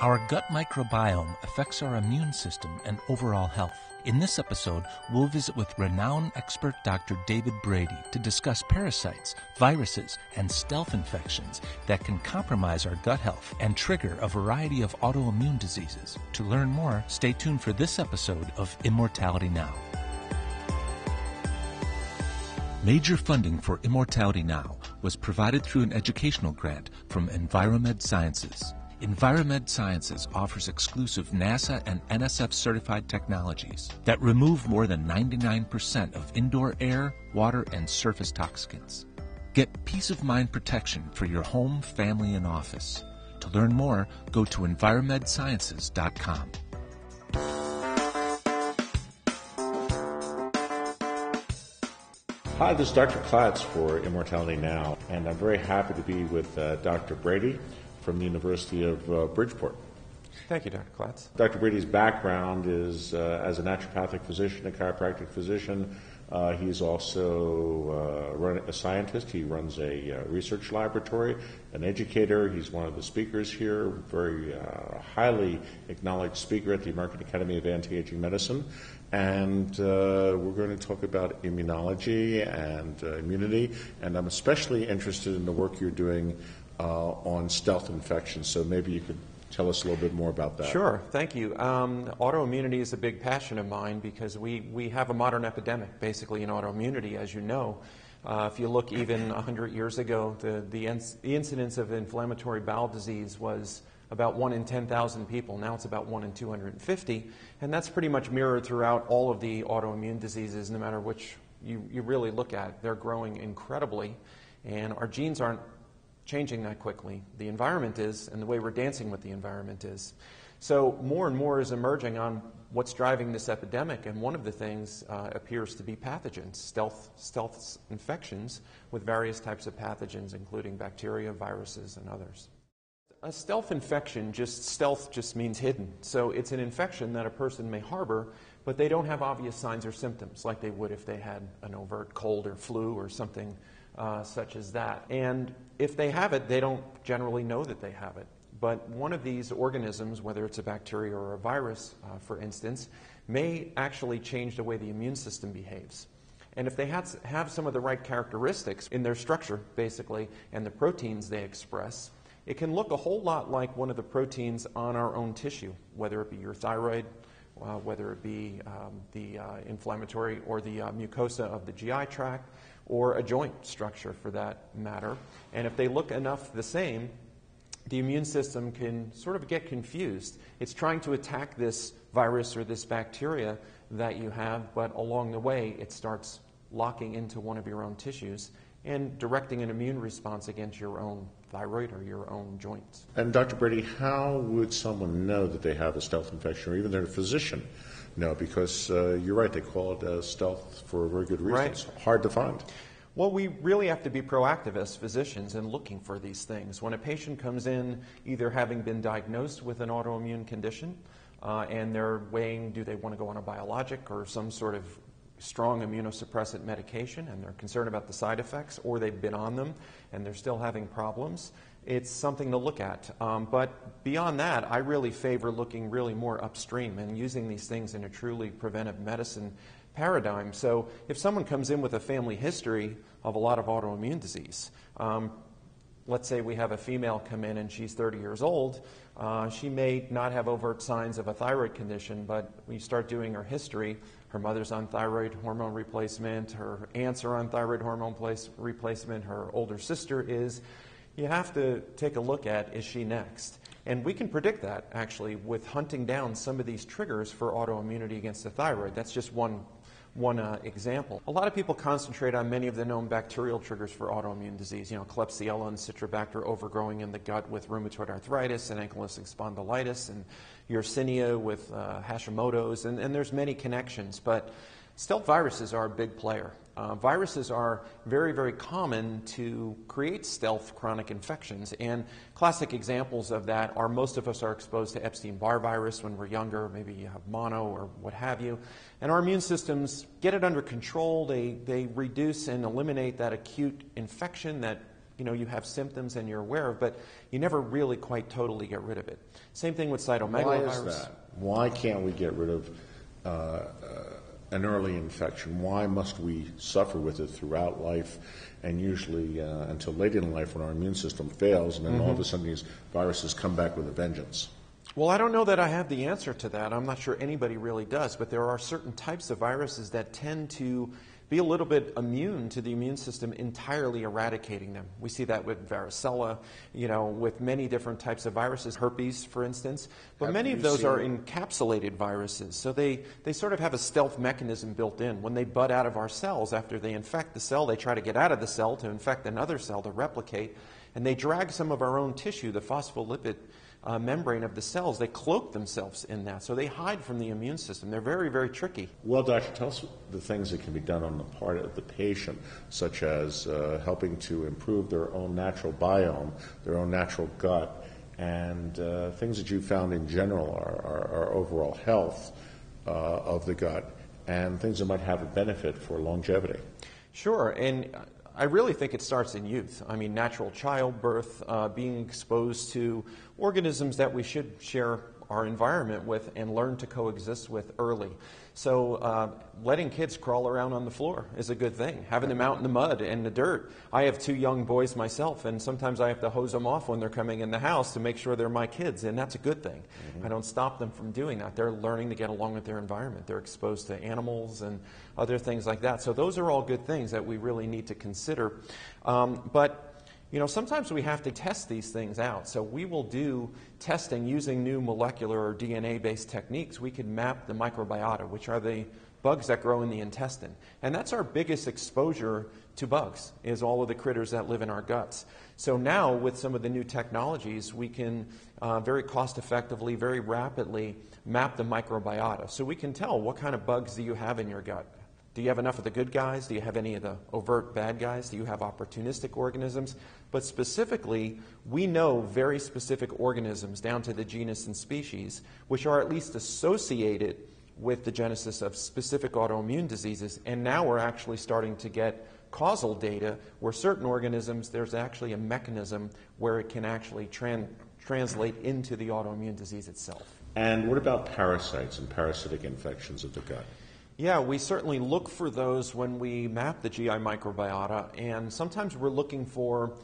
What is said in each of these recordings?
Our gut microbiome affects our immune system and overall health. In this episode, we'll visit with renowned expert Dr. David Brady to discuss parasites, viruses, and stealth infections that can compromise our gut health and trigger a variety of autoimmune diseases. To learn more, stay tuned for this episode of Immortality Now. Major funding for Immortality Now was provided through an educational grant from Enviromed Sciences. Enviromed Sciences offers exclusive NASA and NSF certified technologies that remove more than 99% of indoor air, water, and surface toxicants. Get peace of mind protection for your home, family, and office. To learn more, go to enviromedsciences.com. Hi, this is Dr. Klatz for Immortality Now, and I'm very happy to be with uh, Dr. Brady from the University of uh, Bridgeport. Thank you, Dr. Klatz. Dr. Brady's background is uh, as a naturopathic physician, a chiropractic physician. Uh, he's also uh, run, a scientist. He runs a uh, research laboratory, an educator. He's one of the speakers here, very uh, highly acknowledged speaker at the American Academy of Anti-Aging Medicine. And uh, we're going to talk about immunology and immunity. And I'm especially interested in the work you're doing on stealth infections. So maybe you could tell us a little bit more about that. Sure, thank you. Um, autoimmunity is a big passion of mine because we, we have a modern epidemic, basically, in autoimmunity, as you know. Uh, if you look even 100 years ago, the, the, the incidence of inflammatory bowel disease was about 1 in 10,000 people. Now it's about 1 in 250. And that's pretty much mirrored throughout all of the autoimmune diseases, no matter which you, you really look at. They're growing incredibly. And our genes aren't changing that quickly. The environment is, and the way we're dancing with the environment is. So more and more is emerging on what's driving this epidemic, and one of the things uh, appears to be pathogens, stealth, stealth infections with various types of pathogens, including bacteria, viruses, and others. A stealth infection, just stealth just means hidden. So it's an infection that a person may harbor, but they don't have obvious signs or symptoms like they would if they had an overt cold or flu or something uh, such as that. And if they have it, they don't generally know that they have it. But one of these organisms, whether it's a bacteria or a virus, uh, for instance, may actually change the way the immune system behaves. And if they have, some of the right characteristics in their structure, basically, and the proteins they express, it can look a whole lot like one of the proteins on our own tissue, whether it be your thyroid, uh, whether it be um, the uh, inflammatory or the uh, mucosa of the GI tract, or a joint structure for that matter. And if they look enough the same, the immune system can sort of get confused. It's trying to attack this virus or this bacteria that you have, but along the way, it starts locking into one of your own tissues and directing an immune response against your own thyroid or your own joints. And Dr. Brady, how would someone know that they have a stealth infection, or even their physician know? Because uh, you're right, they call it uh, stealth for a very good reason. Right. It's hard to find. Well, we really have to be proactive as physicians in looking for these things. When a patient comes in, either having been diagnosed with an autoimmune condition, uh, and they're weighing do they want to go on a biologic or some sort of strong immunosuppressant medication and they're concerned about the side effects, or they've been on them and they're still having problems, it's something to look at. Um, but beyond that, I really favor looking really more upstream and using these things in a truly preventive medicine paradigm. So if someone comes in with a family history of a lot of autoimmune disease, um, let's say we have a female come in and she's 30 years old, uh, she may not have overt signs of a thyroid condition, but we start doing her history. Her mother's on thyroid hormone replacement, her aunts are on thyroid hormone place, replacement, her older sister is. You have to take a look at is she next? And we can predict that actually with hunting down some of these triggers for autoimmunity against the thyroid. That's just one one uh, example. A lot of people concentrate on many of the known bacterial triggers for autoimmune disease, you know, Klebsiella and Citrobacter overgrowing in the gut with rheumatoid arthritis and ankylosing spondylitis and Yersinia with uh, Hashimoto's, and, and there's many connections. But stealth viruses are a big player. Uh, viruses are very, very common to create stealth chronic infections. And classic examples of that are most of us are exposed to Epstein Barr virus when we're younger, maybe you have mono or what have you. And our immune systems get it under control. They, they reduce and eliminate that acute infection that you know, you have symptoms and you're aware of, but you never really quite totally get rid of it. Same thing with cytomegalovirus. Why is that? Why can't we get rid of uh, uh, an early infection? Why must we suffer with it throughout life and usually uh, until late in life when our immune system fails and then mm-hmm. all of a mm-hmm. sudden these viruses come back with a vengeance? Well, I don't know that I have the answer to that. I'm not sure anybody really does, but there are certain types of viruses that tend to be a little bit immune to the immune system entirely eradicating them. We see that with varicella, you know, with many different types of viruses, herpes, for instance. But have many of those are encapsulated viruses. So they, they sort of have a stealth mechanism built in. When they bud out of our cells, after they infect the cell, they try to get out of the cell to infect another cell to replicate. And they drag some of our own tissue, the phospholipid uh, membrane of the cells, they cloak themselves in that. So they hide from the immune system. They're very, very tricky. Well, doctor, tell us the things that can be done on the part of the patient, such as uh, helping to improve their own natural biome, their own natural gut, and uh, things that you found in general are, are, are overall health uh, of the gut, and things that might have a benefit for longevity. Sure. And I really think it starts in youth. I mean, natural childbirth, uh, being exposed to organisms that we should share our environment with and learn to coexist with early. So, uh, letting kids crawl around on the floor is a good thing. Having them out in the mud and the dirt. I have two young boys myself, and sometimes I have to hose them off when they're coming in the house to make sure they're my kids, and that's a good thing. Mm-hmm. I don't stop them from doing that. They're learning to get along with their environment. They're exposed to animals and other things like that. So, those are all good things that we really need to consider. Um, but you know, sometimes we have to test these things out. So we will do testing using new molecular or DNA based techniques. We can map the microbiota, which are the bugs that grow in the intestine. And that's our biggest exposure to bugs, is all of the critters that live in our guts. So now, with some of the new technologies, we can uh, very cost effectively, very rapidly map the microbiota. So we can tell what kind of bugs do you have in your gut. Do you have enough of the good guys? Do you have any of the overt bad guys? Do you have opportunistic organisms? But specifically, we know very specific organisms down to the genus and species, which are at least associated with the genesis of specific autoimmune diseases. And now we're actually starting to get causal data where certain organisms, there's actually a mechanism where it can actually tran- translate into the autoimmune disease itself. And what about parasites and parasitic infections of the gut? Yeah, we certainly look for those when we map the GI microbiota, and sometimes we're looking for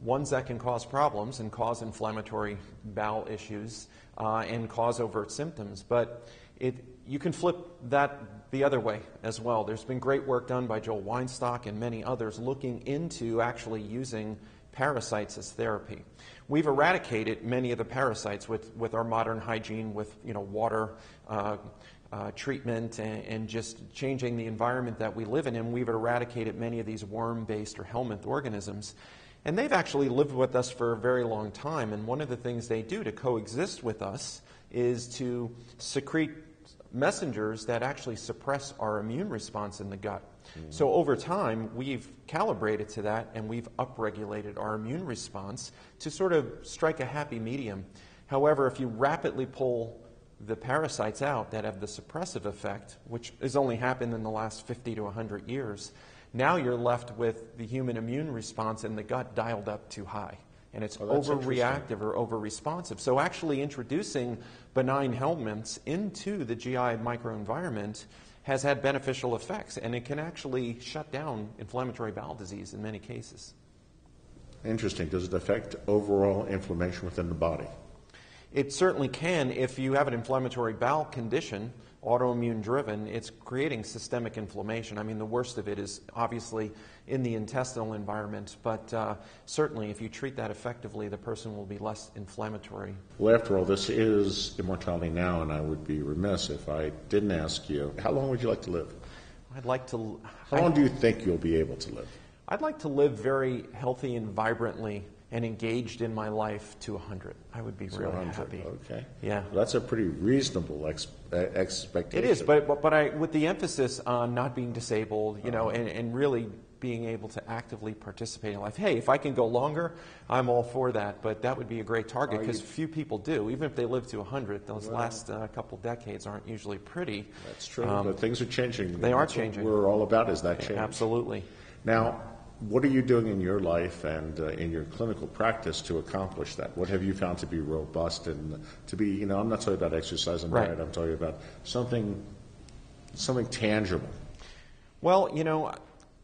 ones that can cause problems and cause inflammatory bowel issues uh, and cause overt symptoms. But it, you can flip that the other way as well. There's been great work done by Joel Weinstock and many others looking into actually using parasites as therapy. We've eradicated many of the parasites with, with our modern hygiene, with you know water. Uh, uh, treatment and, and, just changing the environment that we live in. And we've eradicated many of these worm based or helminth organisms. And they've actually lived with us for a very long time. And one of the things they do to coexist with us is to secrete messengers that actually suppress our immune response in the gut. Mm-hmm. So over time, we've calibrated to that and we've upregulated our immune response to sort of strike a happy medium. However, if you rapidly pull the parasites out that have the suppressive effect, which has only happened in the last 50 to 100 years, now you're left with the human immune response in the gut dialed up too high. And it's oh, overreactive or overresponsive. So, actually, introducing benign helminths into the GI microenvironment has had beneficial effects, and it can actually shut down inflammatory bowel disease in many cases. Interesting. Does it affect overall inflammation within the body? It certainly can if you have an inflammatory bowel condition, autoimmune driven, it's creating systemic inflammation. I mean, the worst of it is obviously in the intestinal environment, but uh, certainly if you treat that effectively, the person will be less inflammatory. Well, after all, this is Immortality Now, and I would be remiss if I didn't ask you, how long would you like to live? I'd like to. How long I, do you think you'll be able to live? I'd like to live very healthy and vibrantly and engaged in my life to 100. I would be really happy. Okay. Yeah. Well, that's a pretty reasonable ex- expectation. It is, but, but, but I, with the emphasis on not being disabled, you know, uh-huh. and, and really being able to actively participate in life. Hey, if I can go longer, I'm all for that, but that would be a great target because few people do. Even if they live to 100, those well, last uh, couple decades aren't usually pretty. That's true, um, but things are changing. They are changing. we're all about is that change. Absolutely. Now, what are you doing in your life and uh, in your clinical practice to accomplish that? What have you found to be robust and to be, you know, I'm not talking about exercise and Right. diet, I'm talking about something, something tangible. Well, you know,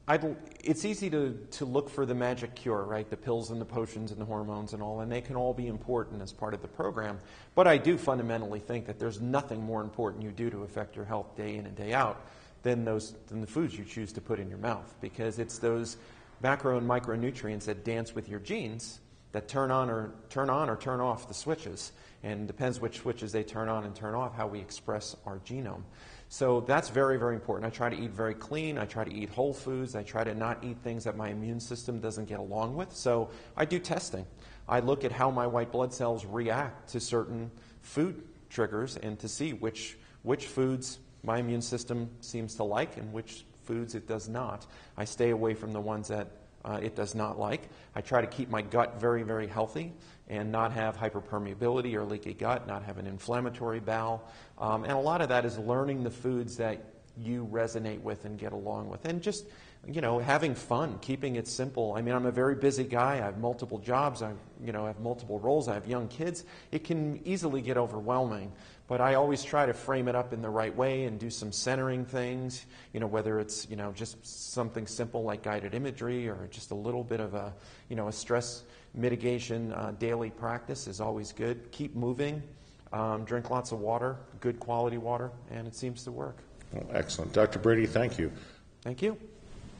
I'd, it's easy to, to look for the magic cure, right? The pills and the potions and the hormones and all, and they can all be important as part of the program. But I do fundamentally think that there's nothing more important you do to affect your health day in and day out than those than the foods you choose to put in your mouth, because it's those macro and micronutrients that dance with your genes that turn on or turn on or turn off the switches. And depends which switches they turn on and turn off, how we express our genome. So that's very, very important. I try to eat very clean. I try to eat whole foods. I try to not eat things that my immune system doesn't get along with. So I do testing. I look at how my white blood cells react to certain food triggers and to see which, which foods my immune system seems to like and which foods it does not. I stay away from the ones that uh, it does not like. I try to keep my gut very, very healthy and not have hyperpermeability or leaky gut, not have an inflammatory bowel. Um, and a lot of that is learning the foods that you resonate with and get along with. And just, you know, having fun, keeping it simple. I mean, I'm a very busy guy. I have multiple jobs. I, you know, have multiple roles. I have young kids. It can easily get overwhelming. But I always try to frame it up in the right way and do some centering things, you know, whether it's, you know, just something simple like guided imagery or just a little bit of a, you know, a stress mitigation uh, daily practice is always good. Keep moving, um, drink lots of water, good quality water, and it seems to work. Well, excellent. Dr. Brady, thank you. Thank you.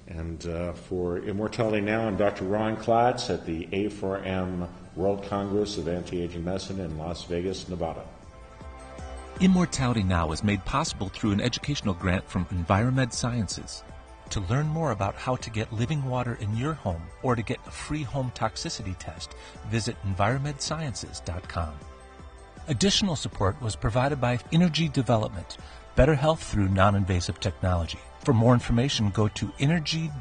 And uh, for Immortality Now, I'm Dr. Ron Klatz at the A4M World Congress of Anti-Aging Medicine in Las Vegas, Nevada. Immortality Now is made possible through an educational grant from Enviromed Sciences. To learn more about how to get living water in your home or to get a free home toxicity test, visit enviromedsciences.com. Additional support was provided by Energy Development, better health through non-invasive technology. For more information, go to energydev.com.